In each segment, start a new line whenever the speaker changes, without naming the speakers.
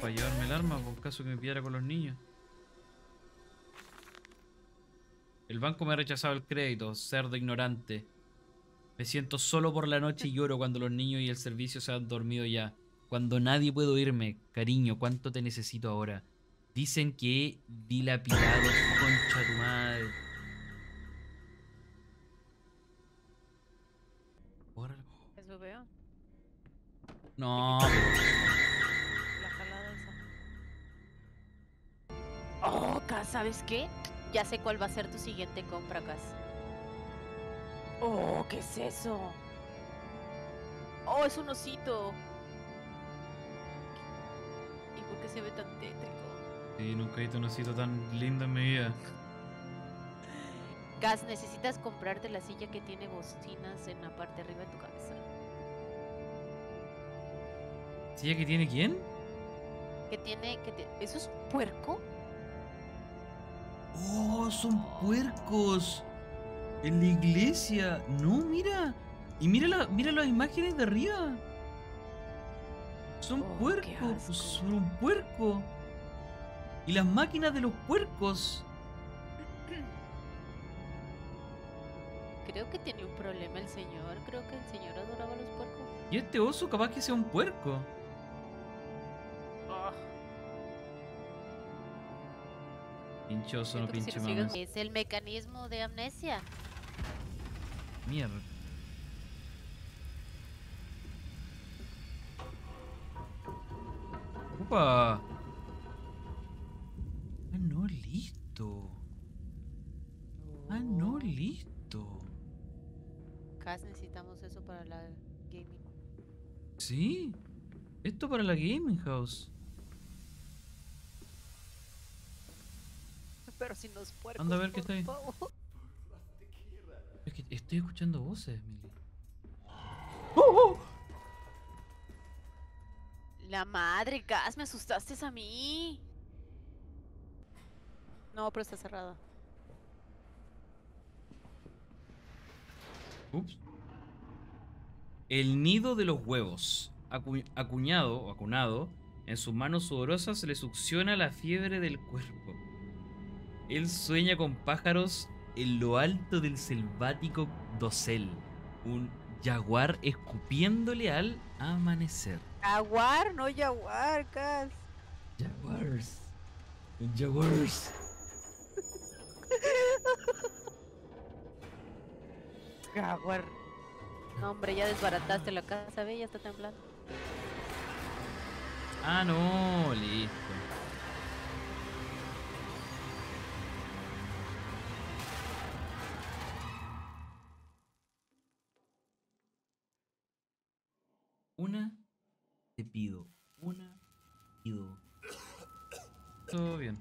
para llevarme el arma, por caso que me pillara con los niños. El banco me ha rechazado el crédito, cerdo ignorante. Me siento solo por la noche y lloro cuando los niños y el servicio se han dormido ya. Cuando nadie puede oírme, cariño, ¿cuánto te necesito ahora? Dicen que he dilapidado, concha tu madre.
Veo.
No,
Cas, ¿sabes qué? Ya sé cuál va a ser tu siguiente compra, Cas. Oh, ¿qué es eso? Oh, es un osito. ¿Y por qué se ve tan tétrico?
sí, nunca he visto un osito tan lindo en mi vida.
Gas, necesitas comprarte la silla que tiene bocinas en la parte de arriba de tu cabeza.
¿Sí, que tiene quién?
Que tiene, que te- ¿Eso es un puerco?
¡Oh, son puercos! En la iglesia. No, mira. Y mira, la, mira las imágenes de arriba. Son
Oh,
puercos. Son un puerco. Y las máquinas de los puercos.
Creo que tiene un problema el señor. Creo que el señor adoraba a los puercos.
Y este oso capaz que sea un puerco. Pinche oso, no pinche mames.
Es el mecanismo de amnesia.
Mierda. Opa. Ah, no, listo. Ah, no,
Oh.
listo.
Cas, necesitamos eso para la gaming.
Sí. Esto para la gaming house.
Pero sin los puercos.
Anda a ver qué está ahí. Es que estoy escuchando voces, Mili.
La madre, Gas, me asustaste a mí. No, pero está cerrada.
Ups. El nido de los huevos. Acu- acuñado o acunado, en sus manos sudorosas le succiona la fiebre del cuerpo. Él sueña con pájaros en lo alto del selvático dosel. Un jaguar escupiéndole al amanecer.
Jaguar, no jaguar, Gas.
Jaguars. Jaguars.
Jaguar. No, hombre, ya desbarataste la casa, ve, ya está temblando.
Ah, no, listo. Una te pido, una pido. Todo bien.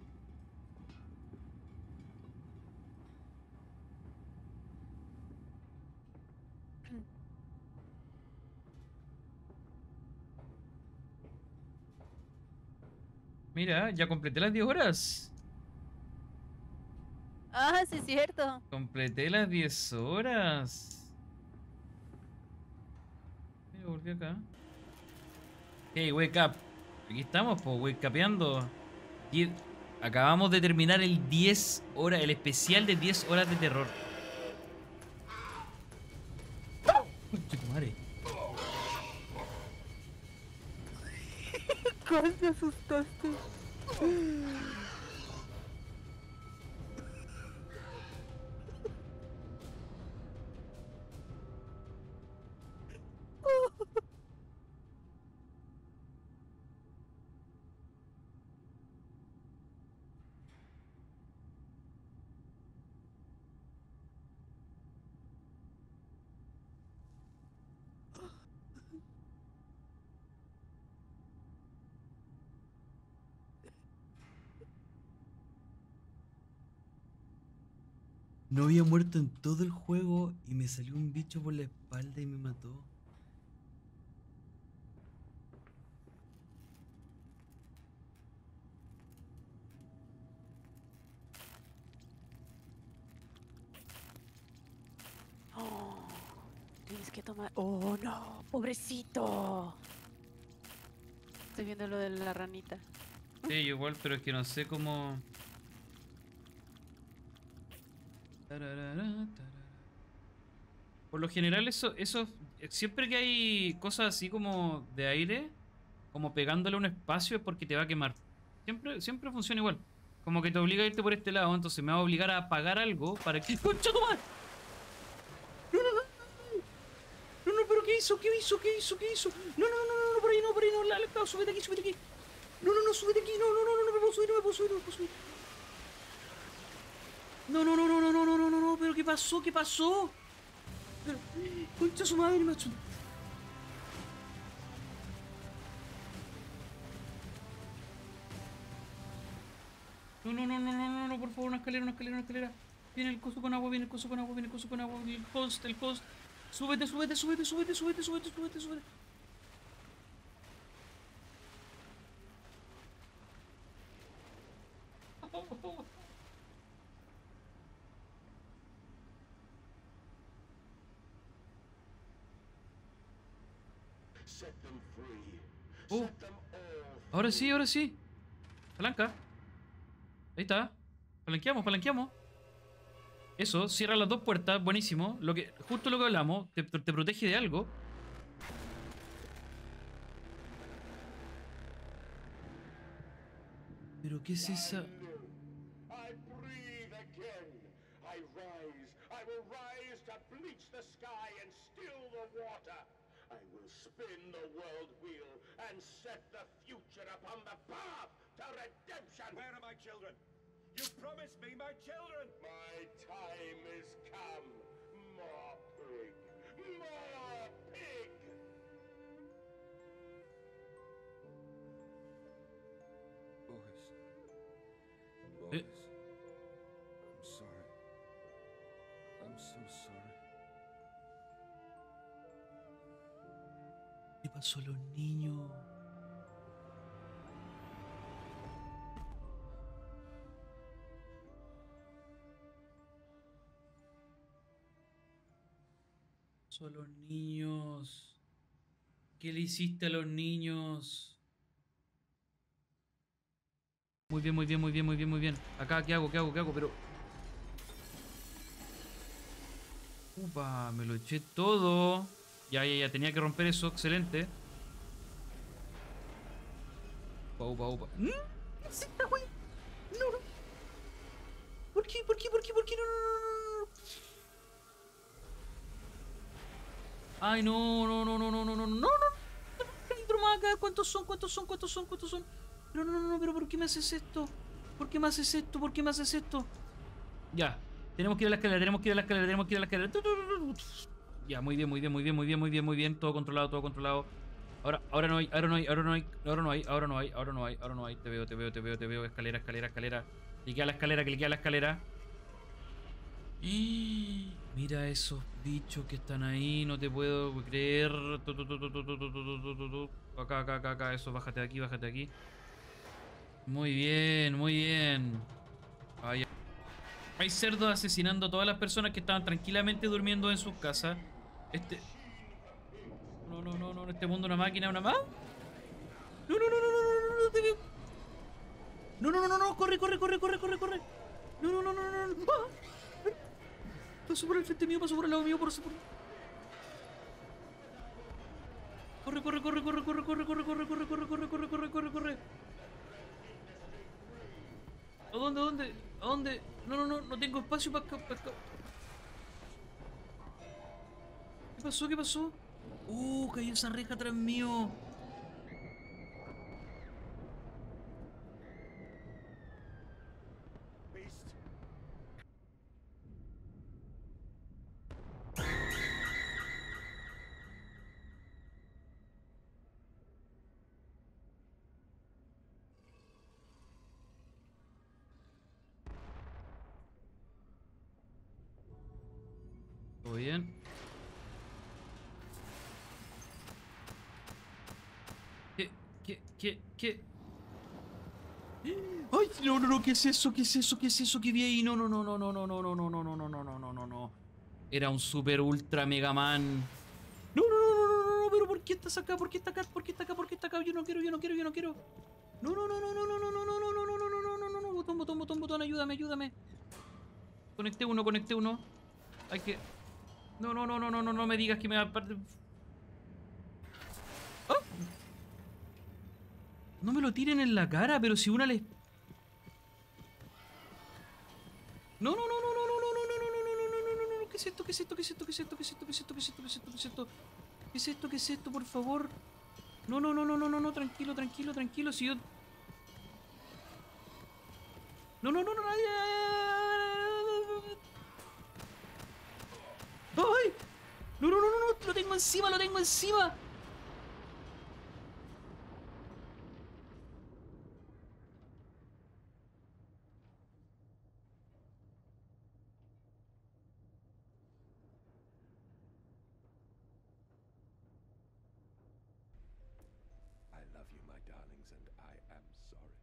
Mira, ya completé las 10 horas.
Ah, sí, es cierto.
Completé las 10 horas. Mira, volví acá. Hey, wake up. Aquí estamos, pues, wake upeando. Die- Acabamos de terminar el 10 horas, el especial de 10 horas de terror. Madre.
Gas, me asustaste.
No había muerto en todo el juego y me salió un bicho por la espalda y me mató.
Oh, tienes que tomar. Oh, no, pobrecito. Estoy viendo lo de la ranita.
Sí, igual, pero es que no sé cómo. Por lo general, eso, eso. Siempre que hay cosas así como de aire, como pegándole un espacio, es porque te va a quemar. Siempre, siempre funciona igual. Como que te obliga a irte por este lado, entonces me va a obligar a apagar algo para que. ¡Concha! ¡No, no, no! No, no, pero ¿qué hizo? ¿Qué hizo? ¿Qué hizo? ¿Qué hizo? No, no, no, no, no, por ahí no, por ahí no. La, la, súbete aquí, súbete aquí. No, no, no, súbete aquí. No, no, no, no, no me puedo subir, no me puedo subir, no me puedo subir. No, no, no, no, no, no, no, no, no, no, pero ¿qué pasó? ¿Qué pasó? Pero, concha su madre, macho. No, no, no, no, no, no, no, por favor, una escalera, una escalera, una escalera. Viene el coso con agua, viene el coso con agua, viene el coso con agua, el host, el host. Súbete, súbete, súbete, súbete, súbete, súbete, súbete, súbete. Oh. Ahora sí, ahora sí. Palanca. Ahí está. Palanqueamos, palanqueamos. Eso, cierra las dos puertas, buenísimo. Lo que, justo lo que hablamos, te, te protege de algo. Pero ¿qué es esa?
I will spin the world wheel and set the future upon the path to redemption.
Where are my children? You promised me my children!
My time is come.
Pasó a los niños? a los niños? ¿Qué le hiciste a los niños? Muy bien, muy bien, muy bien, muy bien, muy bien. Acá, ¿qué hago? ¿Qué hago? ¿Qué hago? Pero... Upa, me lo eché todo. Ya, ya, ya, tenía que romper eso, excelente. Upa, upa, upa. ¡No! ¡No! ¿Por qué? ¿Por qué? ¿Por qué? ¿Por qué? No, no, no. Ay, no, no, no, no, no, no, no, no, no. ¿Cuántos son? ¿Cuántos son? ¿Cuántos son? ¿Cuántos son? No, no, no, no, pero ¿por qué me haces esto? ¿Por qué me haces esto? ¿Por qué me haces esto? Ya. Tenemos que ir a la escalera, tenemos que ir a la escalera, tenemos que ir a la escalera. Ya, muy bien, muy bien, muy bien, muy bien, muy bien, muy bien. Todo controlado, todo controlado. Ahora, ahora no hay, ahora no hay, ahora no hay, ahora no hay, ahora no hay, ahora no hay, ahora no hay. Te veo, te veo, te veo, te veo. Escalera, escalera, escalera. Clique la escalera, clique a la escalera. Y mira esos bichos que están ahí, no te puedo creer. Acá, acá, acá, acá, eso, bájate de aquí, bájate de aquí. Muy bien, muy bien. Hay cerdos asesinando a todas las personas que estaban tranquilamente durmiendo en sus casas. Este. No, no, no, no, en este mundo una máquina, una más. No, no, no, no, no, no, no, no, te veo. No, no, no, no, no, corre, corre, corre, corre, corre, corre. No, no, no, no, no, no. Ah. Paso por el frente mío, paso por el lado mío, por por. Corre, corre, corre, corre, corre, corre, corre, corre, corre, corre, corre, corre, corre, corre, corre. ¿A dónde, a dónde? ¿A dónde? No, no, no, no tengo espacio para escapar. ¿Qué pasó? ¿Qué pasó? Uh, cayó esa reja atrás mío. ¿Todo bien? ¿Qué? ¿Qué? ¡Ay! No, no, no, ¿qué es eso? ¿Qué es eso? ¿Qué es eso que vi ahí? No, no, no, no, no, no, no, no, no, no, no, no, no, no, no, no, no. Era un super ultra mega man. No, no, no, no, no, no, pero ¿por ¿Por qué estás acá? ¿Por qué está acá? ¿Por qué está acá? ¿Por qué está acá? Yo no quiero, yo no quiero, yo no quiero. No, no, no, no, no, no, no, no, no, no, no, no, no, no, no, no, no, botón, botón, botón, botón, ayúdame, ayúdame. Conecté uno, conecté uno. Hay que. No, no, no, no, no, no, no me digas que me va a ¡Ah! No me lo tiren en la cara, pero si una les. No, no, no, no, no, no, no, no, no, no, no, no, no, no, no, no, ¿qué es esto? ¿Qué es esto? ¿Qué es esto? ¿Qué es esto? ¿Qué es esto? ¿Qué es esto? ¿Qué es esto? ¿Qué es esto? ¿Qué es esto? ¿Qué es esto? ¿Qué es esto? Por favor. No, no, no, no, no, no, no, tranquilo, tranquilo, tranquilo. Si yo. No, no, no, no, ay, ¡Ay! No, no, no, no, no, lo tengo encima, lo tengo encima.
I love you, my darlings, and I am sorry.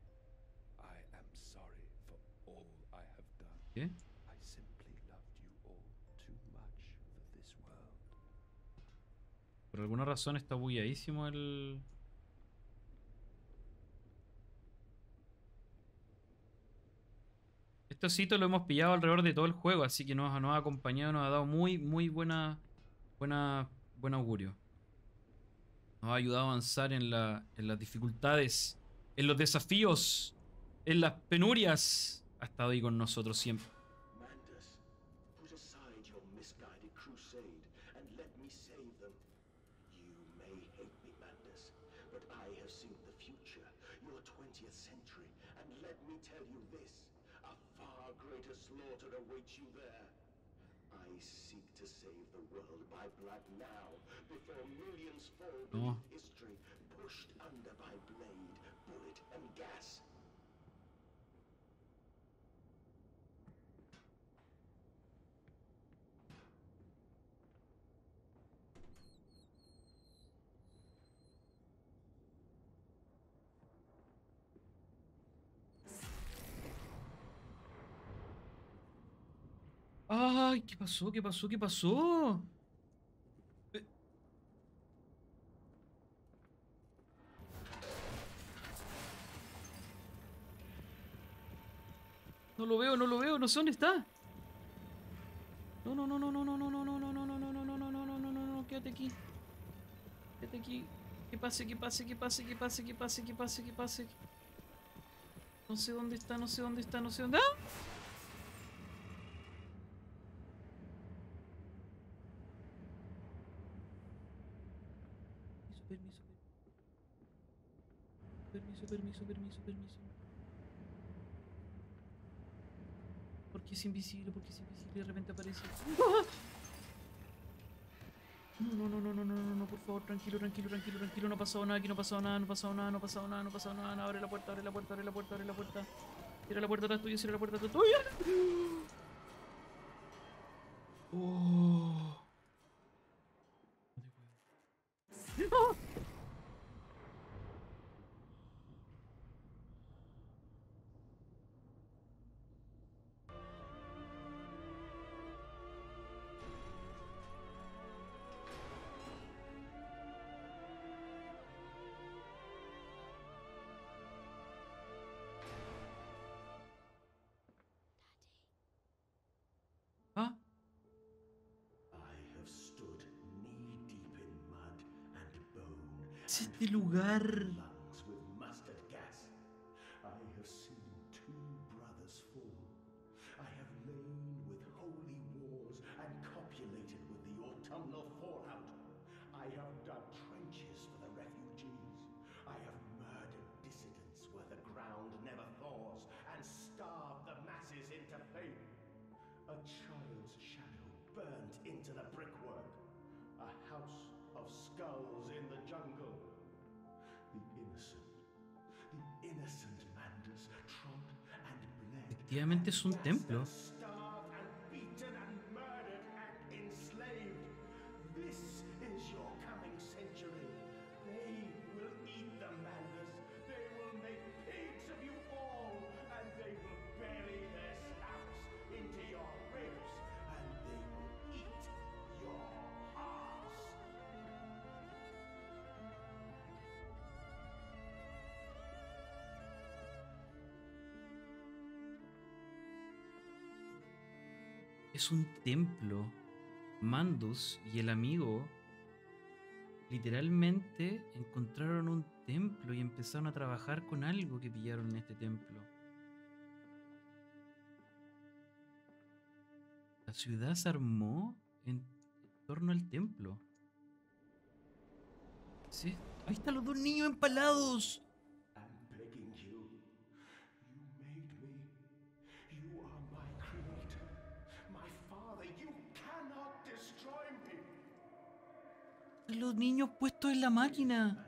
I am sorry for all I have done.
¿Qué?
I simply loved you all too much for this world.
Por alguna razón está bugueadísimo el. Este osito lo hemos pillado alrededor de todo el juego, así que nos, nos ha acompañado, nos ha dado muy, muy buena, buena, buen augurio. Nos ha ayudado a avanzar en, la, en las dificultades, en los desafíos, en las penurias. Ha estado ahí con nosotros siempre.
Mandas,
¡Ay! ¿Qué pasó? ¿Qué pasó? ¿Qué pasó? Eh. No lo veo, no lo veo, no sé dónde está. No, no, no, no, no, no, no, no, no, no, no, no, no, no, no, no, no, no, no, no, quédate aquí. Quédate aquí. Que pase, que pase, que pase, que pase, que pase, que pase, que pase. No sé dónde está, no sé dónde está, no sé dónde. ¡Ah! Permiso, permiso, permiso, permiso, permiso. ¿Por qué es invisible? ¿Por qué es invisible? y De repente aparece. No, no, no, no, no, no, no, no, por favor, tranquilo, tranquilo, tranquilo, tranquilo, no ha pasado nada, aquí no ha pasado nada, no pasado nada, no ha pasado nada, no ha pasado nada, no, abre la puerta, abre la puerta, abre la puerta, abre la puerta. Cierra la puerta atrás tuyo, cierra la puerta atrás tuyo. Oh. ¡Ah! ¿Ah? Este lugar. Efectivamente es un templo. Un templo. Mandus y el amigo literalmente encontraron un templo y empezaron a trabajar con algo que pillaron en este templo. La ciudad se armó en torno al templo. Sí, ahí están los dos niños empalados. Los niños puestos en la máquina.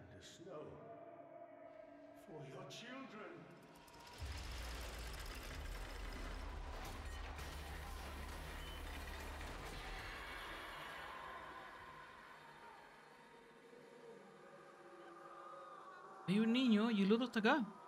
Hay un niño y el otro está acá.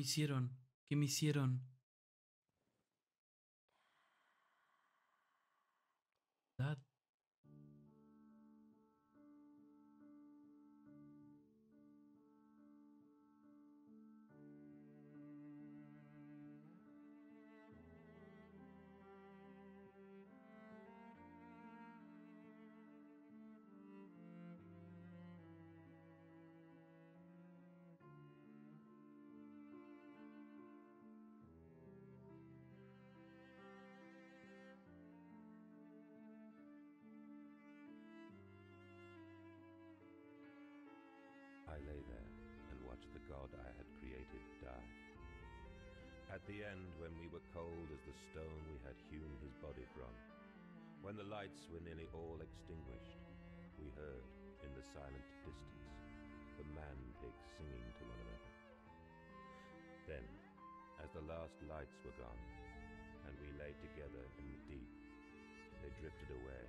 Me hicieron. ¿Qué me hicieron? Dad.
God I had created die. At the end, when we were cold as the stone we had hewn his body from, when the lights were nearly all extinguished, we heard, in the silent distance, the man pigs singing to one another. Then, as the last lights were gone, and we lay together in the deep, they drifted away,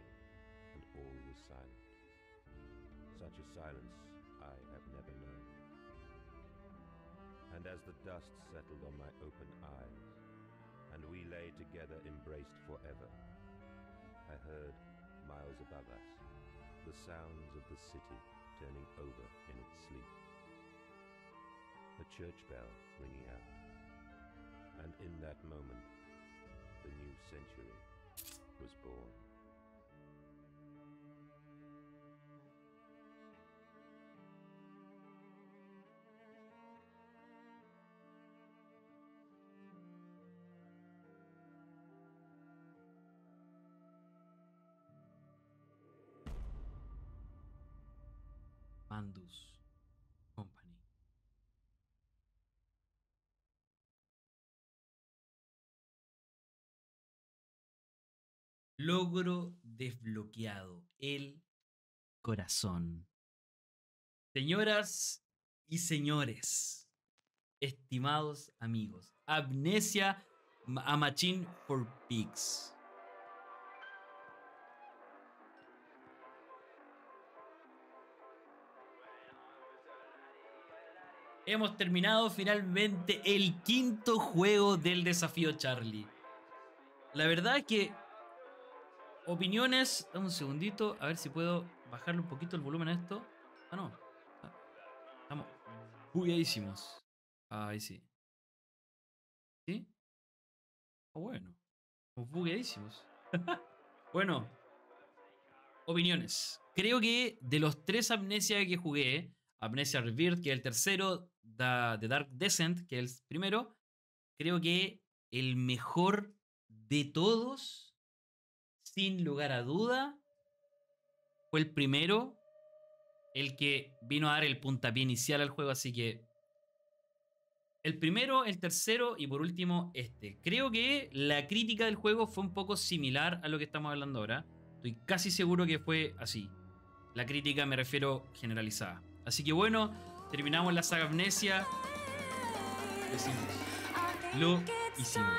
and all was silent. Such a silence I have never known. And as the dust settled on my open eyes, and we lay together embraced forever, I heard, miles above us, the sounds of the city turning over in its sleep. The church bell ringing out. And in that moment, the new century was born.
Mandus Company. Logro desbloqueado. El corazón. Señoras y señores, estimados amigos, Amnesia a Machine for Pigs. Hemos terminado finalmente el quinto juego del desafío Charlie. La verdad es que opiniones, dame un segundito, a ver si puedo bajarle un poquito el volumen a esto. Ah, no. Estamos bugueadísimos. Ah, ahí sí. ¿Sí? Ah, bueno. Estamos bugueadísimos. bueno. Opiniones. Creo que de los tres Amnesia que jugué, Amnesia Rebirth, que es el tercero, The, The Dark Descent, que es el primero, creo que el mejor de todos, sin lugar a duda, fue el primero, el que vino a dar el puntapié inicial al juego, así que el primero, el tercero y por último este. Creo que la crítica del juego fue un poco similar a lo que estamos hablando ahora. Estoy casi seguro que fue así. La crítica me refiero generalizada. Así que bueno, terminamos la saga Amnesia. Lo hicimos. Lo hicimos.